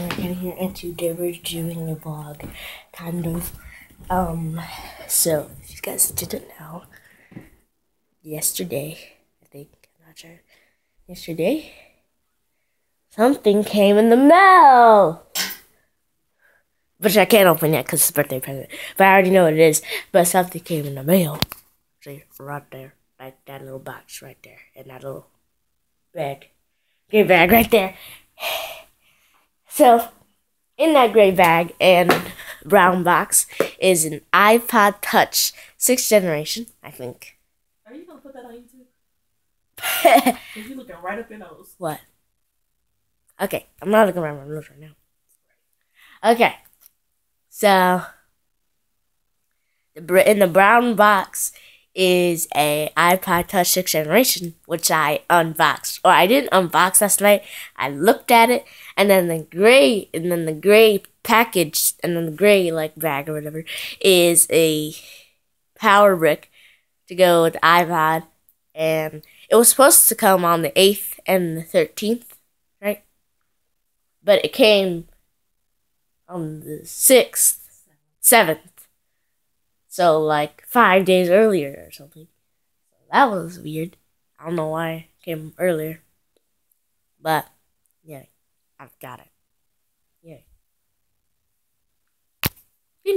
We're getting here into Deborah doing a vlog, kind of. Um, so if you guys didn't know, yesterday, I think, I'm not sure, yesterday, something came in the mail! Which I can't open yet because it's a birthday present. But I already know what it is. But something came in the mail. See, right there. Like that little box right there. And that little bag. Gray bag right there. So, in that gray bag and brown box is an iPod Touch, sixth generation, I think. Are you gonna put that on YouTube? Cause you looking right up your nose. What? Okay, I'm not looking around my nose right now. Okay, so the br- in the brown box is a iPod Touch sixth generation, which I unboxed, or I didn't unbox last night. I looked at it, and then the gray, and then the gray package, and then the gray like bag or whatever is a power brick to go with the iPod, and it was supposed to come on the eighth and the thirteenth, right? But it came on the sixth, seventh. So like five days earlier or something. That was weird. I don't know why it came earlier. But yeah, I've got it. Yeah.